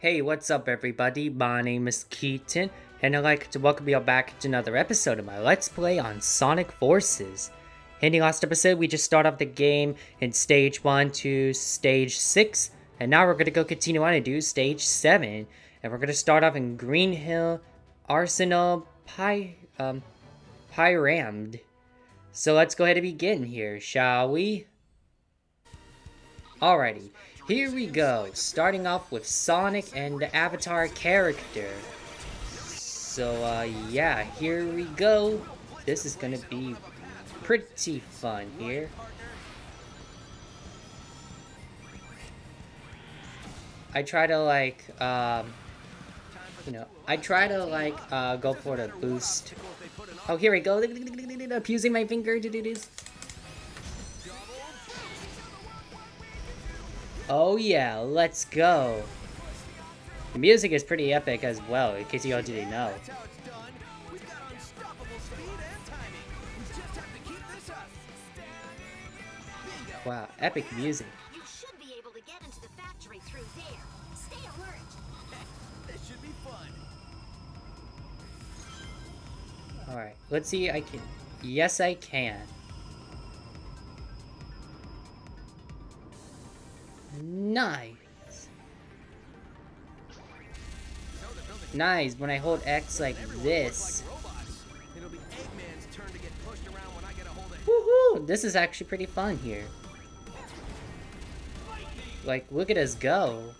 Hey, what's up everybody? My name is Keaton, and I'd like to welcome you all back to another episode of my Let's Play on Sonic Forces. In the last episode, we just started off the game in Stage 1 to Stage 6, and now we're going to go continue on and do Stage 7. And we're going to start off in Green Hill Arsenal Py um, Pyramid. So let's go ahead and begin here, shall we? Alrighty, here we go. Starting off with Sonic and the Avatar character. So, uh, yeah, here we go. This is gonna be pretty fun here. I try to, like, um, you know, I try to, like, uh, go for the boost. Oh, here we go. I'm using my finger to do this. Oh yeah, let's go. The music is pretty epic as well, in case you all didn't know. Wow, epic music. You should be able to get into the factory through there. Stay alert. This should be fun. Alright, let's see I can... Yes, I can. Nice. Nice, when I hold X like this. Woohoo! This is actually pretty fun here. Like, look at us go.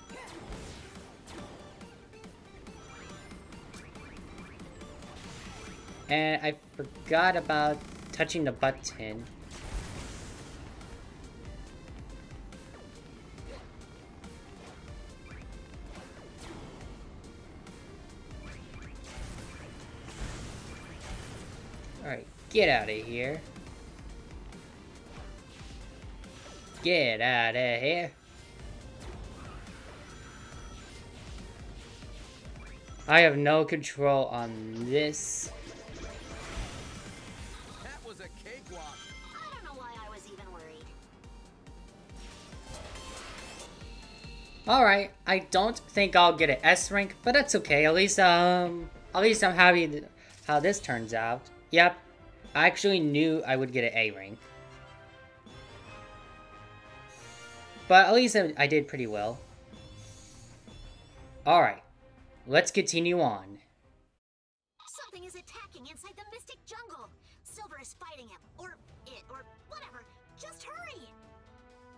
And I forgot about touching the button. Get out of here. Get out of here. I have no control on this. That was a cakewalk. I don't know why I was even worried. Alright, I don't think I'll get an S rank, but that's okay. At least, um, at least I'm happy how this turns out. Yep, I actually knew I would get an A rank. But at least I, I did pretty well. Alright, let's continue on. Something is attacking inside the Mystic Jungle. Silver is fighting him, or it, or whatever. Just hurry.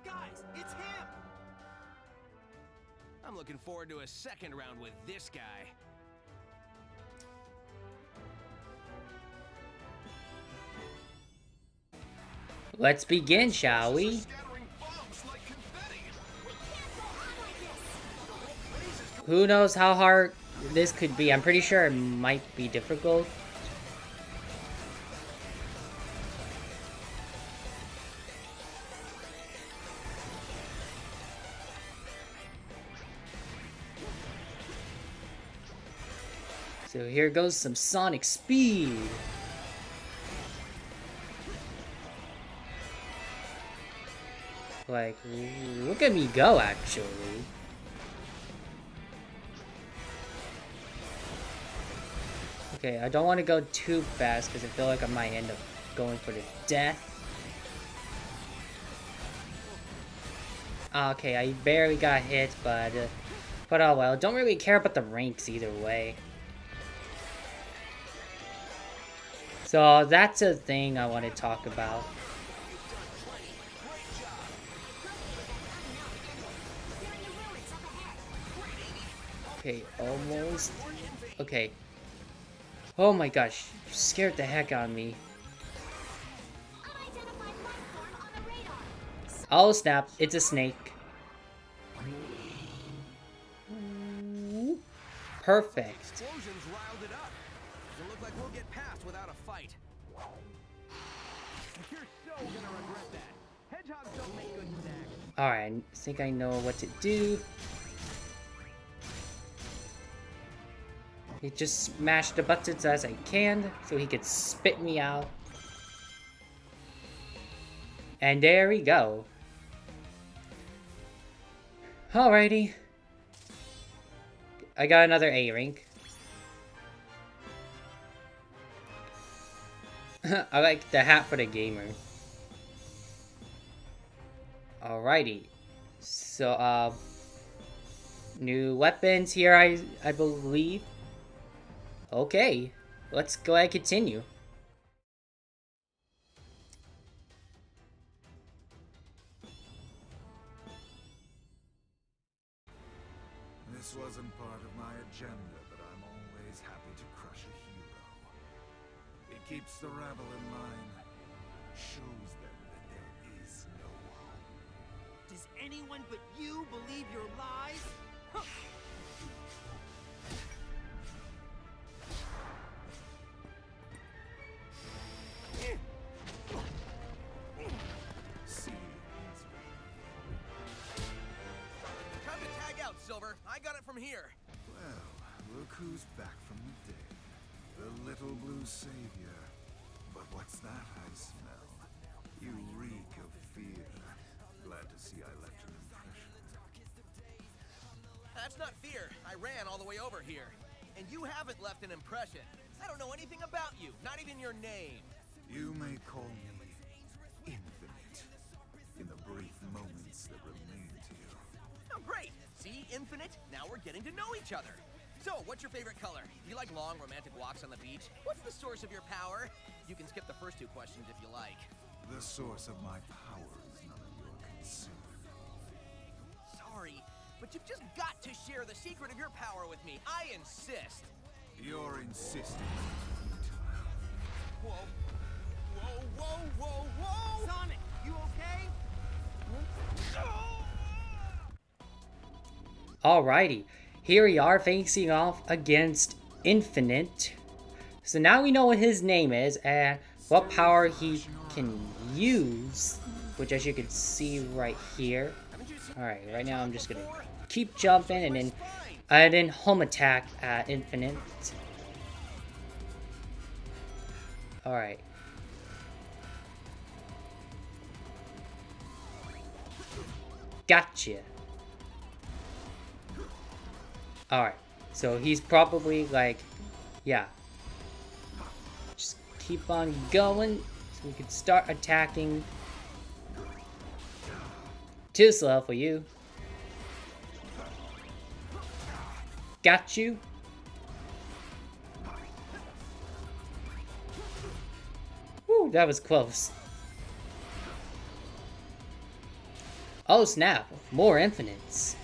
Guys, it's him. I'm looking forward to a second round with this guy. Let's begin, shall we? Who knows how hard this could be. I'm pretty sure it might be difficult. So here goes some sonic speed. Like, look at me go, actually. Okay, I don't want to go too fast because I feel like I might end up going for the death. Ah, Okay, I barely got hit, but uh, but oh well. Don't really care about the ranks either way. So that's a thing I want to talk about. Okay, almost. Okay. Oh my gosh, you scared the heck out of me. Unidentified life form on the radar. Oh snap, it's a snake. Perfect. Explosions riled it up. Doesn't like we'll get past without a fight. You're so gonna regret that. Hedgehogs don't make good snacks. Alright, I think I know what to do. You just smashed the buttons as I can so he could spit me out. And there we go. Alrighty. I got another A rank. I like the hat for the gamer. Alrighty. So, uh... New weapons here, I, I believe. Okay. Let's go ahead and continue. This wasn't part of my agenda, but I'm always happy to crush a hero. It keeps the rabble in line, shows them that there is no hope. Does anyone but you believe your lies? Savior. But what's that I smell? You reek of fear. Glad to see I left an impression. That's not fear. I ran all the way over here. And you haven't left an impression. I don't know anything about you, not even your name. You may call me Infinite. In the brief moments that remain to you. Oh, great. See, Infinite? Now we're getting to know each other. So, what's your favorite color? Do you like long, romantic walks on the beach? What's the source of your power? You can skip the first two questions if you like. The source of my power is none of your concern. Sorry, but you've just got to share the secret of your power with me. I insist. Your insistence is futile. Whoa. Whoa, whoa, whoa, whoa! Sonic, you okay? Alrighty, here we are facing off against Infinite. So now we know what his name is and what power he can use, which as you can see right here. Alright, right now I'm just gonna keep jumping and then and then home attack at Infinite. Alright. Gotcha. Alright, so he's probably like, yeah. Just keep on going so we can start attacking. Too slow for you. Got you. Woo, that was close. Oh snap, more infinites.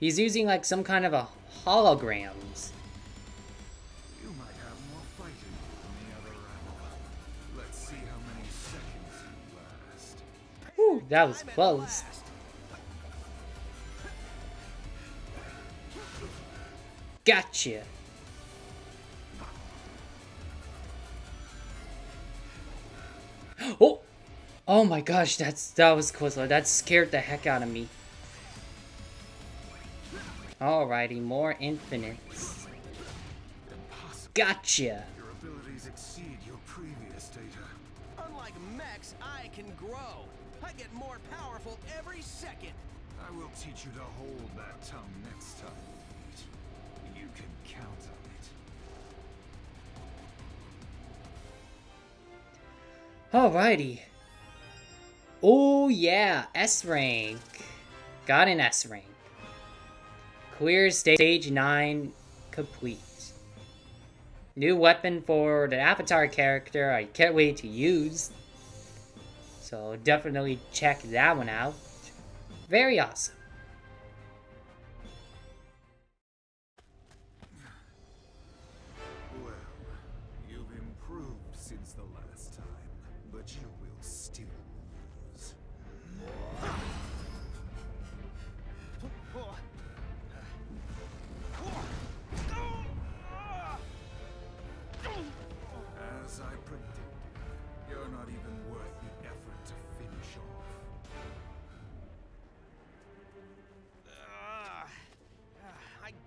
He's using like some kind of a holograms. You might have more fighting than the other. Let's see how many seconds you last. Whew, that was close. Gotcha. Oh, oh my gosh, that's that was close. That scared the heck out of me. Alrighty, more infinites. Impossible. Gotcha. Your abilities exceed your previous data. Unlike mechs, I can grow. I get more powerful every second. I will teach you to hold that tongue next time. You can count on it. Alrighty. Oh yeah, S rank. Got an S rank. Clear stage 9 complete. New weapon for the Avatar character I can't wait to use. So definitely check that one out. Very awesome.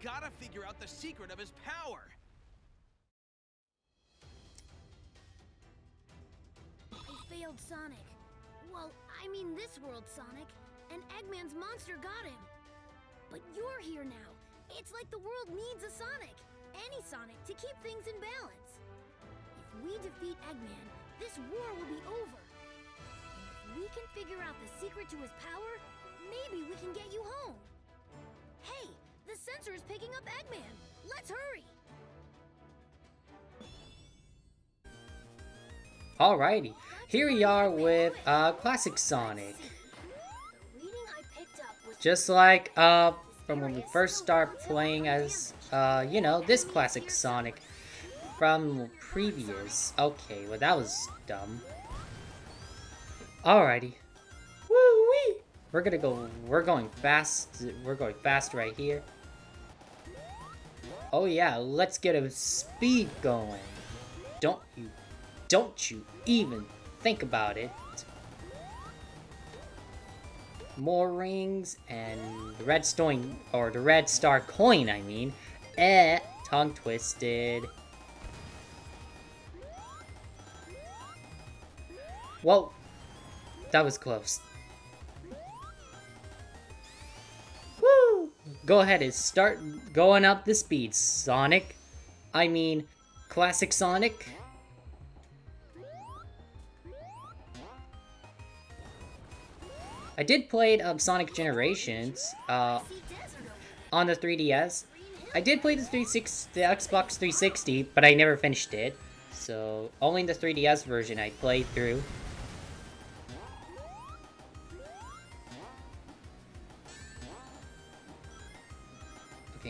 Gotta figure out the secret of his power. I failed Sonic. Well, I mean this world Sonic. and Eggman's monster got him. But you're here now. It's like the world needs a Sonic. Any Sonic to keep things in balance. If we defeat Eggman, this war will be over. And if we can figure out the secret to his power, maybe we can get you home. The sensor is picking up Eggman. Let's hurry. Alrighty, here we are with uh, Classic Sonic. The reading I picked up was Just like uh, from when we first start playing as, uh, you know, this Classic Sonic from previous. Okay, well that was dumb. Alrighty. Woo wee! We're gonna go, we're going fast, we're going fast right here. Oh yeah, let's get a speed going. Don't you, don't you even think about it. More rings and the red stone, or the red star coin, I mean. Eh, tongue twisted. Whoa, that was close. Go ahead and start going up the speed, Sonic. I mean, classic Sonic. I did play um, Sonic Generations uh, on the 3DS. I did play the 36, the Xbox 360, but I never finished it. So only the 3DS version I played through.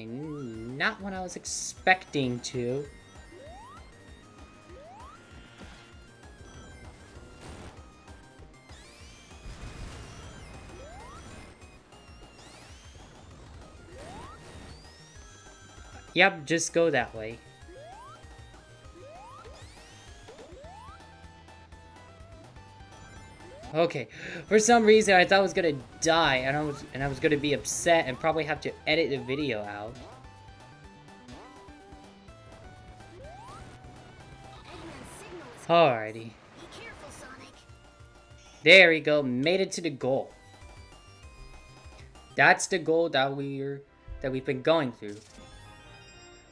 Okay, not what I was expecting to. Yep, just go that way. Okay, for some reason I thought I was gonna die, and I was and I was gonna be upset and probably have to edit the video out. Alrighty, there we go, made it to the goal. That's the goal that we're that we've been going through.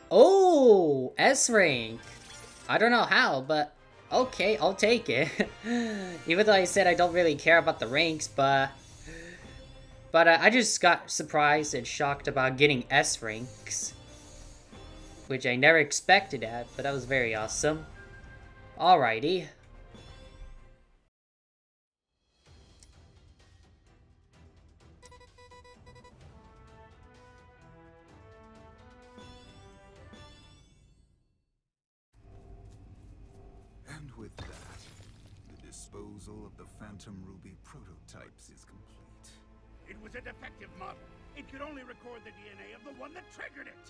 Oh, S rank. I don't know how, but okay, I'll take it. Even though I said I don't really care about the ranks, but but uh, I just got surprised and shocked about getting S ranks, which I never expected at, but that was very awesome. Alrighty. Disposal of the Phantom Ruby prototypes is complete. It was a defective model. It could only record the DNA of the one that triggered it.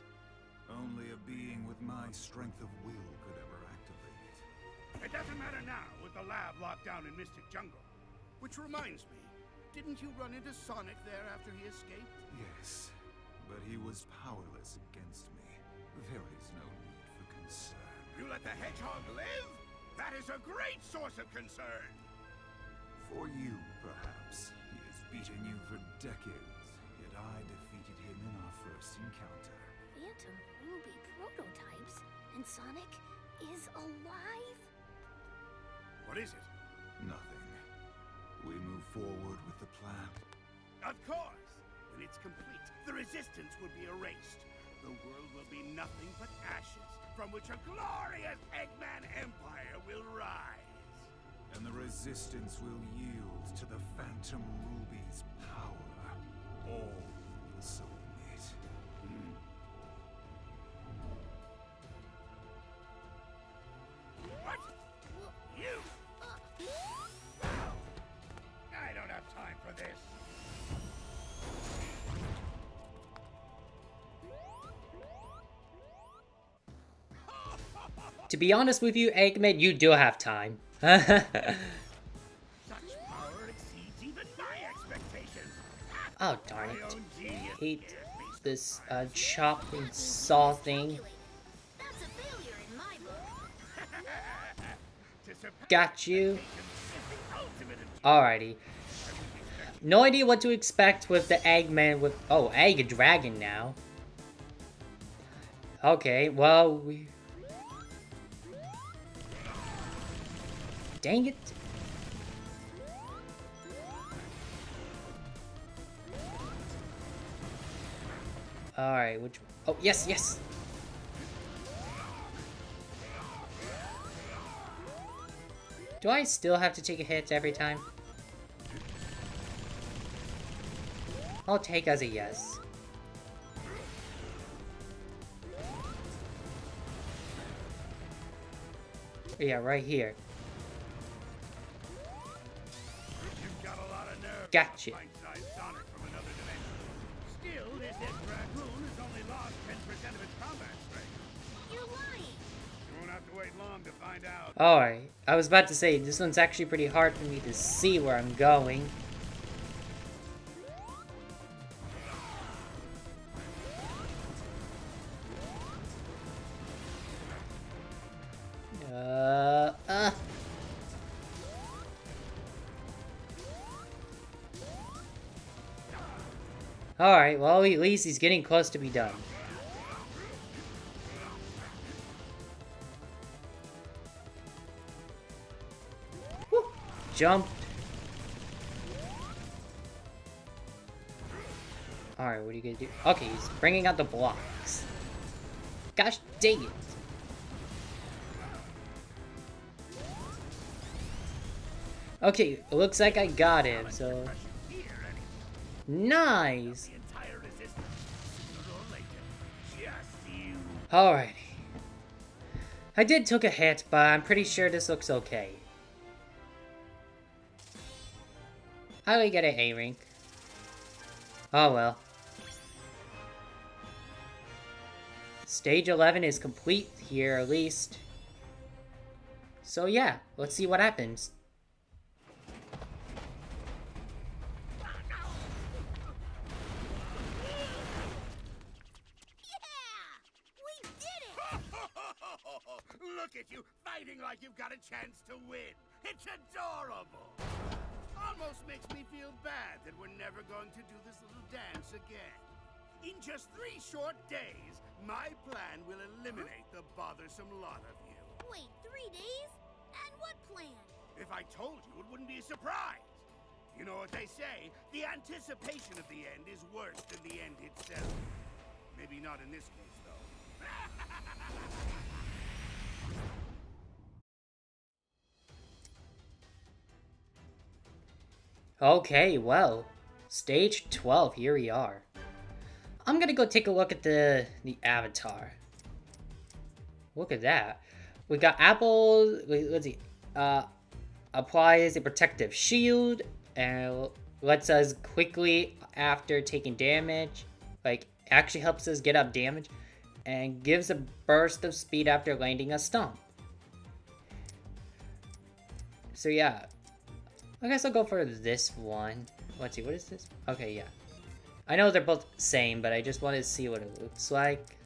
Only a being with my strength of will could ever activate it. It doesn't matter now with the lab locked down in Mystic Jungle. Which reminds me, didn't you run into Sonic there after he escaped? Yes, but he was powerless against me. There is no need for concern. You let the hedgehog live? That is a great source of concern. For you, perhaps. He has beaten you for decades, yet I defeated him in our first encounter. Phantom Ruby prototypes, and Sonic is alive? What is it? Nothing. We move forward with the plan. Of course! When it's complete, the resistance will be erased. The world will be nothing but ashes, from which a glorious Eggman Empire will rise. And the resistance will yield to the Phantom Ruby's power. All will submit. What? You? I don't have time for this. To be honest with you, Eggman, you do have time. Oh darn it. genius Hate this uh, chop and saw thing. Got you. Alrighty. No idea what to expect with the Eggman with... Oh, Egg Dragon now. Okay, well, we... Dang it. Alright, which... Oh, yes, yes! Do I still have to take a hit every time? I'll take as a yes. Yeah, right here. Gotcha. Pint-sized Sonic from another dimension. Still, this Ed has only lost 10% of its combat strength. You're lying. You won't have to wait long to find out. Alright, I was about to say, this one's actually pretty hard for me to see where I'm going. Alright, well at least he's getting close to be done. Woo! Jumped. Alright, what are you gonna do? Okay, he's bringing out the blocks. Gosh dang it. Okay, looks like I got him, so... you. Alrighty. I did took a hit, but I'm pretty sure this looks okay. How do we get an A rank. Oh well. Stage 11 is complete here, at least. So yeah, let's see what happens. Yeah! We did it! Look at you, fighting like you've got a chance to win. It's adorable. Almost makes me feel bad that we're never going to do this little dance again. In just three short days, my plan will eliminate the bothersome lot of you. Wait, three days? And what plan? If I told you, it wouldn't be a surprise. You know what they say, the anticipation of the end is worse than the end itself. Maybe not in this case, though. Okay, well, stage 12, here we are. I'm gonna go take a look at the, the avatar. Look at that. We got Apple, wait, let's see, uh, applies a protective shield and lets us quickly after taking damage, like actually helps us get up damage and gives a burst of speed after landing a stomp. So yeah, I guess I'll go for this one. Let's see, what is this? Okay, yeah. I know they're both same, but I just wanted to see what it looks like.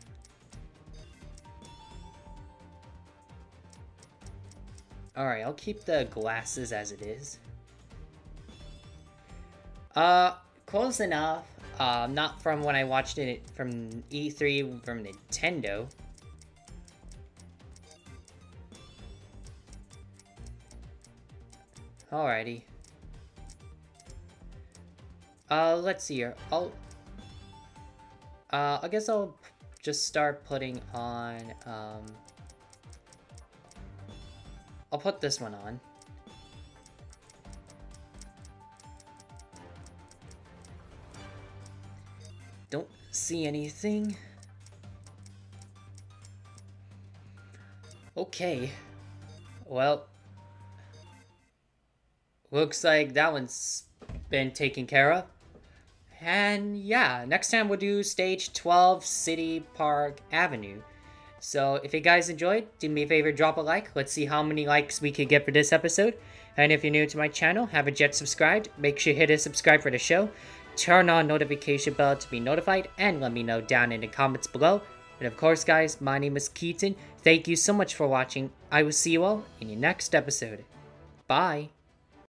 Alright, I'll keep the glasses as it is. Uh, close enough. Uh, not from when I watched it from E3 from Nintendo. Alrighty. Uh, let's see here. I'll... Uh, I guess I'll just start putting on, um... I'll put this one on. Don't see anything. Okay. Well, looks like that one's been taken care of. And yeah, next time we'll do stage 12 City Park Avenue. So if you guys enjoyed, do me a favor, drop a like. Let's see how many likes we could get for this episode. And if you're new to my channel, haven't yet subscribed, make sure you hit a subscribe for the show. Turn on notification bell to be notified and let me know down in the comments below. And of course guys, my name is Keaton. Thank you so much for watching. I will see you all in the next episode. Bye.